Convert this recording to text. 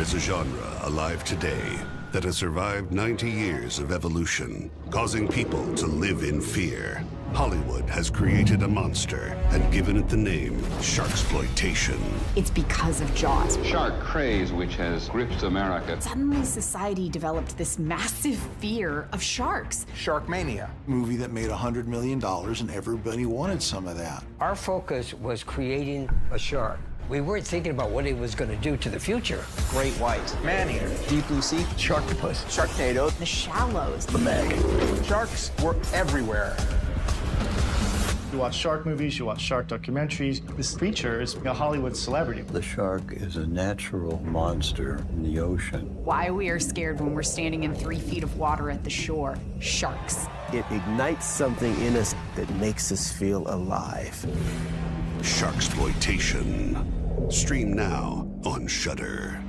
is a genre alive today that has survived 90 years of evolution, causing people to live in fear. Hollywood has created a monster and given it the name Sharksploitation. It's because of Jaws. Shark craze, which has gripped America. Suddenly, society developed this massive fear of sharks. Sharkmania. Movie that made $100 million and everybody wanted some of that. Our focus was creating a shark. We weren't thinking about what it was going to do to the future. Great white. Man-eater. Deep blue sea. Sharktopus. Sharknado. The shallows. The Meg. Sharks were everywhere. You watch shark movies, you watch shark documentaries. This creature is a Hollywood celebrity. The shark is a natural monster in the ocean. Why we are scared when we're standing in three feet of water at the shore. Sharks. It ignites something in us that makes us feel alive. Sharksploitation. Stream now on Shudder.